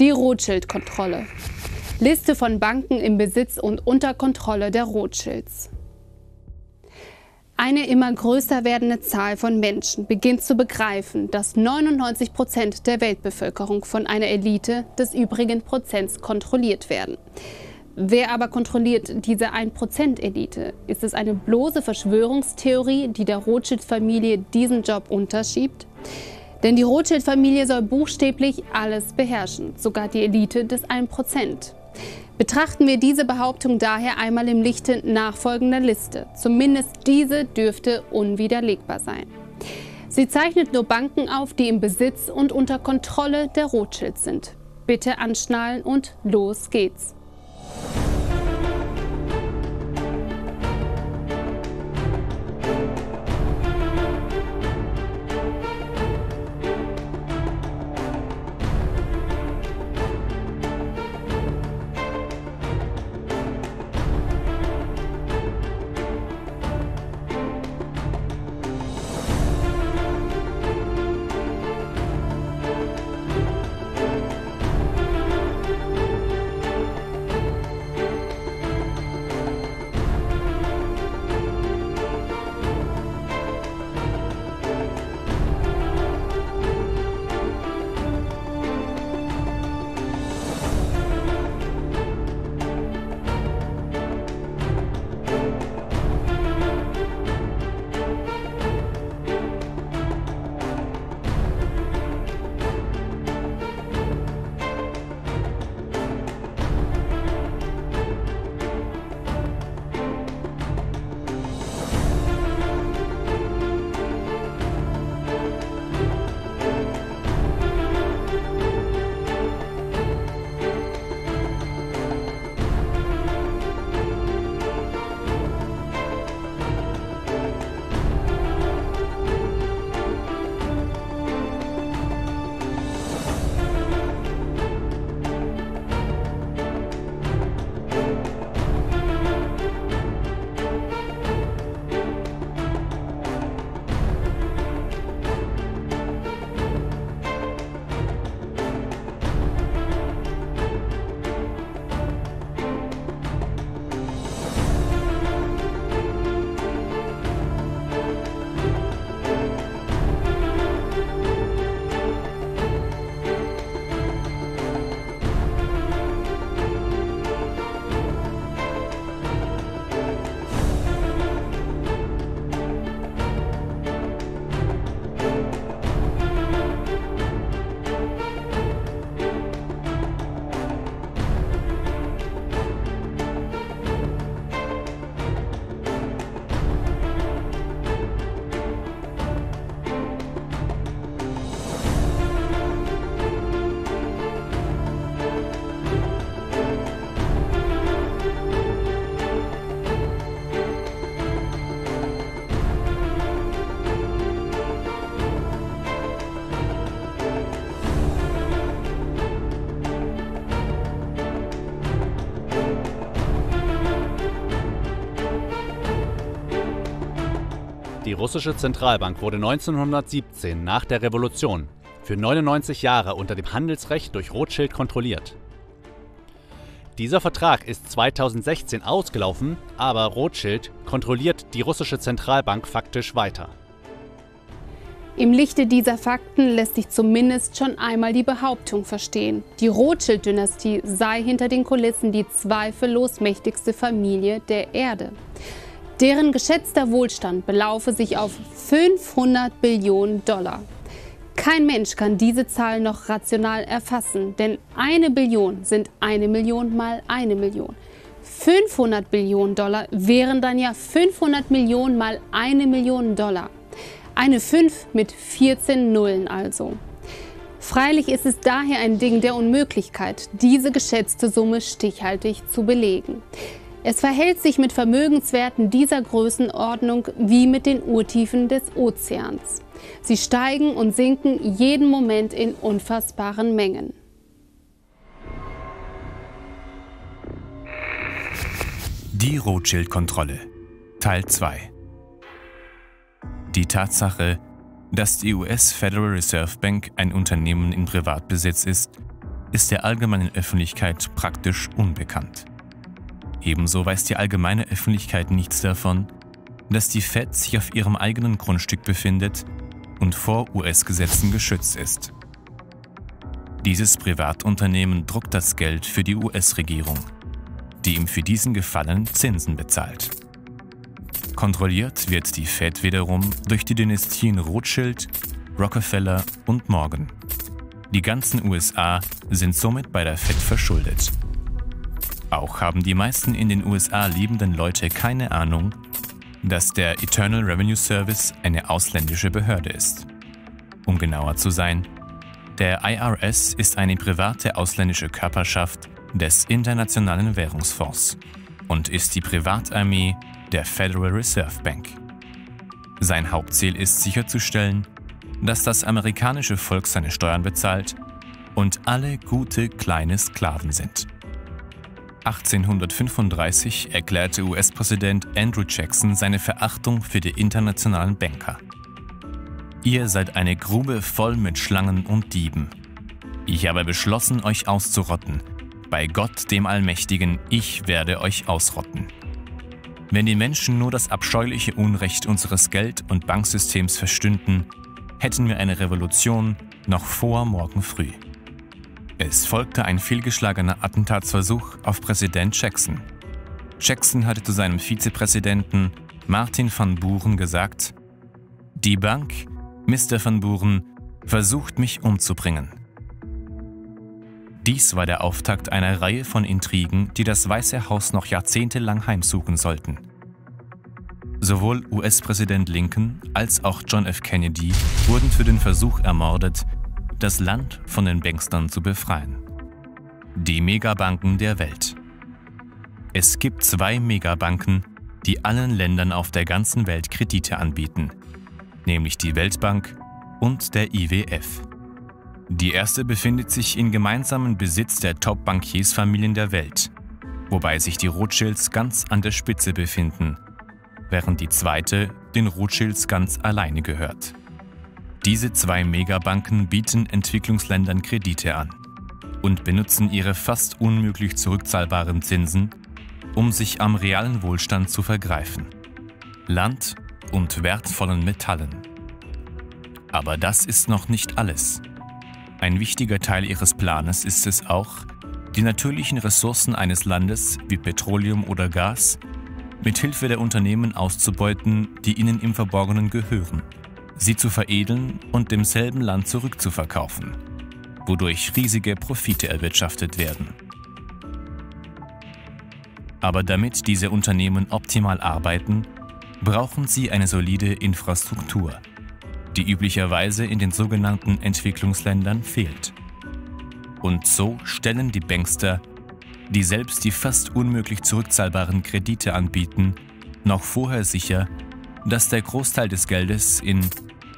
Die Rothschild-Kontrolle. Liste von Banken im Besitz und unter Kontrolle der Rothschilds. Eine immer größer werdende Zahl von Menschen beginnt zu begreifen, dass 99 Prozent der Weltbevölkerung von einer Elite des übrigen Prozents kontrolliert werden. Wer aber kontrolliert diese 1%-Elite? Ist es eine bloße Verschwörungstheorie, die der Rothschild-Familie diesen Job unterschiebt? Denn die Rothschild-Familie soll buchstäblich alles beherrschen, sogar die Elite des 1%. Betrachten wir diese Behauptung daher einmal im Lichte nachfolgender Liste. Zumindest diese dürfte unwiderlegbar sein. Sie zeichnet nur Banken auf, die im Besitz und unter Kontrolle der Rothschilds sind. Bitte anschnallen und los geht's. Die russische Zentralbank wurde 1917 nach der Revolution für 99 Jahre unter dem Handelsrecht durch Rothschild kontrolliert. Dieser Vertrag ist 2016 ausgelaufen, aber Rothschild kontrolliert die russische Zentralbank faktisch weiter. Im Lichte dieser Fakten lässt sich zumindest schon einmal die Behauptung verstehen, die Rothschild-Dynastie sei hinter den Kulissen die zweifellos mächtigste Familie der Erde. Deren geschätzter Wohlstand belaufe sich auf 500 Billionen Dollar. Kein Mensch kann diese Zahl noch rational erfassen, denn eine Billion sind eine Million mal eine Million. 500 Billionen Dollar wären dann ja 500 Millionen mal eine Million Dollar. Eine 5 mit 14 Nullen also. Freilich ist es daher ein Ding der Unmöglichkeit, diese geschätzte Summe stichhaltig zu belegen. Es verhält sich mit Vermögenswerten dieser Größenordnung wie mit den Urtiefen des Ozeans. Sie steigen und sinken jeden Moment in unfassbaren Mengen. Die Rothschild-Kontrolle Teil 2 Die Tatsache, dass die US Federal Reserve Bank ein Unternehmen in Privatbesitz ist, ist der allgemeinen Öffentlichkeit praktisch unbekannt. Ebenso weiß die allgemeine Öffentlichkeit nichts davon, dass die Fed sich auf ihrem eigenen Grundstück befindet und vor US-Gesetzen geschützt ist. Dieses Privatunternehmen druckt das Geld für die US-Regierung, die ihm für diesen Gefallen Zinsen bezahlt. Kontrolliert wird die Fed wiederum durch die Dynastien Rothschild, Rockefeller und Morgan. Die ganzen USA sind somit bei der Fed verschuldet. Auch haben die meisten in den USA lebenden Leute keine Ahnung, dass der Eternal Revenue Service eine ausländische Behörde ist. Um genauer zu sein, der IRS ist eine private ausländische Körperschaft des Internationalen Währungsfonds und ist die Privatarmee der Federal Reserve Bank. Sein Hauptziel ist sicherzustellen, dass das amerikanische Volk seine Steuern bezahlt und alle gute kleine Sklaven sind. 1835 erklärte US-Präsident Andrew Jackson seine Verachtung für die internationalen Banker. Ihr seid eine Grube voll mit Schlangen und Dieben. Ich habe beschlossen, euch auszurotten. Bei Gott, dem Allmächtigen, ich werde euch ausrotten. Wenn die Menschen nur das abscheuliche Unrecht unseres Geld- und Banksystems verstünden, hätten wir eine Revolution noch vor morgen früh. Es folgte ein fehlgeschlagener Attentatsversuch auf Präsident Jackson. Jackson hatte zu seinem Vizepräsidenten Martin van Buren gesagt, die Bank, Mr. van Buren, versucht mich umzubringen. Dies war der Auftakt einer Reihe von Intrigen, die das Weiße Haus noch jahrzehntelang heimsuchen sollten. Sowohl US-Präsident Lincoln als auch John F. Kennedy wurden für den Versuch ermordet, das Land von den Bankstern zu befreien. Die Megabanken der Welt. Es gibt zwei Megabanken, die allen Ländern auf der ganzen Welt Kredite anbieten, nämlich die Weltbank und der IWF. Die erste befindet sich in gemeinsamen Besitz der Top-Bankiersfamilien der Welt, wobei sich die Rothschilds ganz an der Spitze befinden, während die zweite den Rothschilds ganz alleine gehört. Diese zwei Megabanken bieten Entwicklungsländern Kredite an und benutzen ihre fast unmöglich zurückzahlbaren Zinsen, um sich am realen Wohlstand zu vergreifen. Land und wertvollen Metallen. Aber das ist noch nicht alles. Ein wichtiger Teil ihres Planes ist es auch, die natürlichen Ressourcen eines Landes wie Petroleum oder Gas mit Hilfe der Unternehmen auszubeuten, die ihnen im Verborgenen gehören sie zu veredeln und demselben Land zurückzuverkaufen, wodurch riesige Profite erwirtschaftet werden. Aber damit diese Unternehmen optimal arbeiten, brauchen sie eine solide Infrastruktur, die üblicherweise in den sogenannten Entwicklungsländern fehlt. Und so stellen die Bankster, die selbst die fast unmöglich zurückzahlbaren Kredite anbieten, noch vorher sicher, dass der Großteil des Geldes in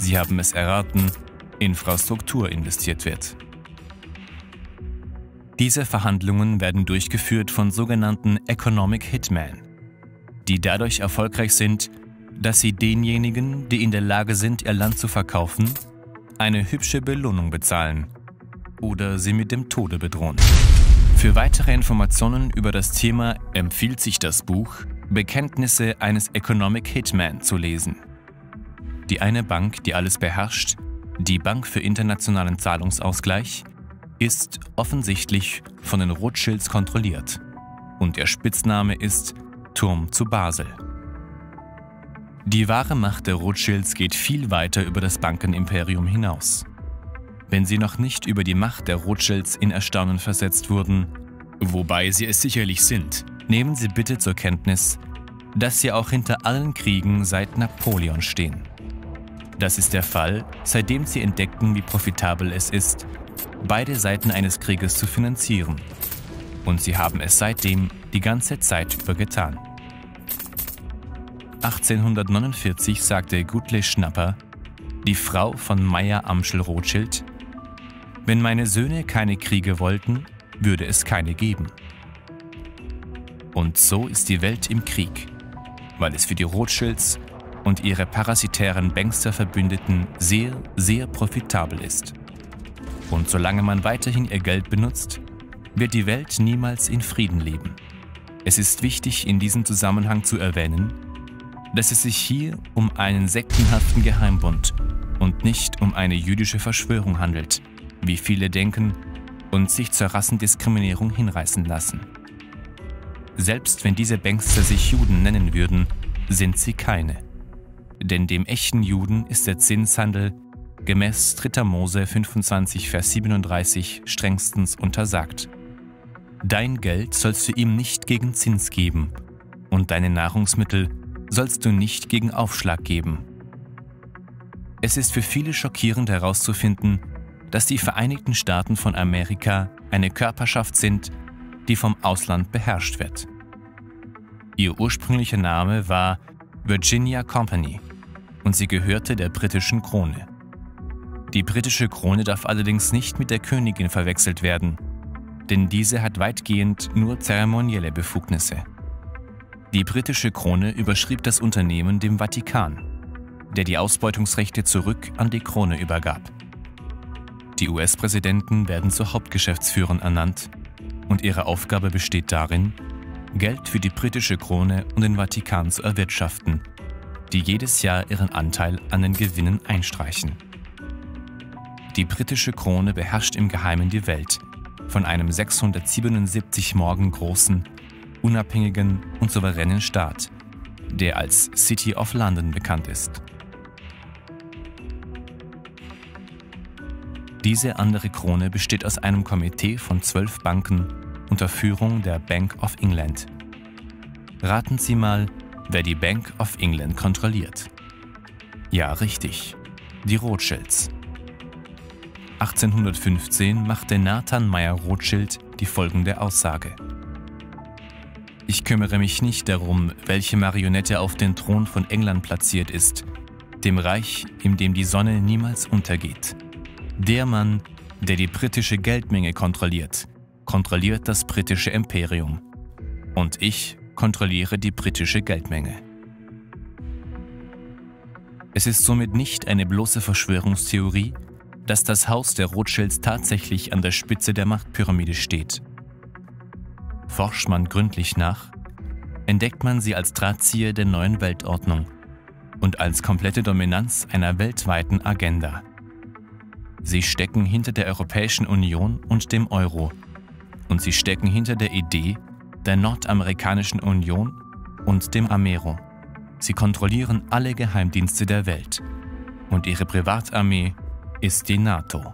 Sie haben es erraten, Infrastruktur investiert wird. Diese Verhandlungen werden durchgeführt von sogenannten Economic Hitmen, die dadurch erfolgreich sind, dass sie denjenigen, die in der Lage sind, ihr Land zu verkaufen, eine hübsche Belohnung bezahlen oder sie mit dem Tode bedrohen. Für weitere Informationen über das Thema empfiehlt sich das Buch Bekenntnisse eines Economic Hitman zu lesen. Die eine Bank, die alles beherrscht, die Bank für internationalen Zahlungsausgleich, ist offensichtlich von den Rothschilds kontrolliert und ihr Spitzname ist Turm zu Basel. Die wahre Macht der Rothschilds geht viel weiter über das Bankenimperium hinaus. Wenn Sie noch nicht über die Macht der Rothschilds in Erstaunen versetzt wurden, wobei Sie es sicherlich sind, nehmen Sie bitte zur Kenntnis, dass Sie auch hinter allen Kriegen seit Napoleon stehen. Das ist der Fall, seitdem sie entdeckten, wie profitabel es ist, beide Seiten eines Krieges zu finanzieren. Und sie haben es seitdem die ganze Zeit über getan. 1849 sagte Gutle Schnapper, die Frau von Meyer Amschel Rothschild, wenn meine Söhne keine Kriege wollten, würde es keine geben. Und so ist die Welt im Krieg, weil es für die Rothschilds und ihre parasitären Bankster-Verbündeten sehr, sehr profitabel ist. Und solange man weiterhin ihr Geld benutzt, wird die Welt niemals in Frieden leben. Es ist wichtig, in diesem Zusammenhang zu erwähnen, dass es sich hier um einen sektenhaften Geheimbund und nicht um eine jüdische Verschwörung handelt, wie viele denken und sich zur Rassendiskriminierung hinreißen lassen. Selbst wenn diese Bankster sich Juden nennen würden, sind sie keine. Denn dem echten Juden ist der Zinshandel gemäß 3. Mose 25, Vers 37 strengstens untersagt. Dein Geld sollst du ihm nicht gegen Zins geben und deine Nahrungsmittel sollst du nicht gegen Aufschlag geben. Es ist für viele schockierend herauszufinden, dass die Vereinigten Staaten von Amerika eine Körperschaft sind, die vom Ausland beherrscht wird. Ihr ursprünglicher Name war Virginia Company und sie gehörte der britischen Krone. Die britische Krone darf allerdings nicht mit der Königin verwechselt werden, denn diese hat weitgehend nur zeremonielle Befugnisse. Die britische Krone überschrieb das Unternehmen dem Vatikan, der die Ausbeutungsrechte zurück an die Krone übergab. Die US-Präsidenten werden zu Hauptgeschäftsführern ernannt und ihre Aufgabe besteht darin, Geld für die britische Krone und den Vatikan zu erwirtschaften, die jedes Jahr ihren Anteil an den Gewinnen einstreichen. Die britische Krone beherrscht im Geheimen die Welt, von einem 677 Morgen großen unabhängigen und souveränen Staat, der als City of London bekannt ist. Diese andere Krone besteht aus einem Komitee von zwölf Banken unter Führung der Bank of England. Raten Sie mal, wer die Bank of England kontrolliert. Ja, richtig, die Rothschilds. 1815 machte Nathan Meyer Rothschild die folgende Aussage. Ich kümmere mich nicht darum, welche Marionette auf den Thron von England platziert ist, dem Reich, in dem die Sonne niemals untergeht. Der Mann, der die britische Geldmenge kontrolliert, kontrolliert das britische Imperium. Und ich kontrolliere die britische Geldmenge. Es ist somit nicht eine bloße Verschwörungstheorie, dass das Haus der Rothschilds tatsächlich an der Spitze der Machtpyramide steht Forscht man gründlich nach, entdeckt man sie als Drahtzieher der neuen Weltordnung und als komplette Dominanz einer weltweiten Agenda. Sie stecken hinter der Europäischen Union und dem Euro und sie stecken hinter der Idee der Nordamerikanischen Union und dem Amero. Sie kontrollieren alle Geheimdienste der Welt und ihre Privatarmee ist die NATO.